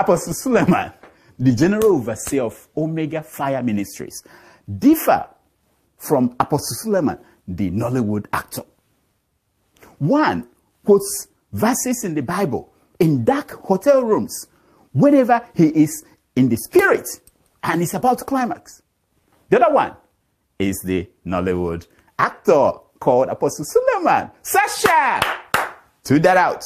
Apostle Suleman, the general overseer of Omega Fire Ministries, differ from Apostle Suleman, the Nollywood actor. One quotes verses in the Bible in dark hotel rooms whenever he is in the spirit and is about to climax. The other one is the Nollywood actor called Apostle Suleman. Sasha! Tune that out.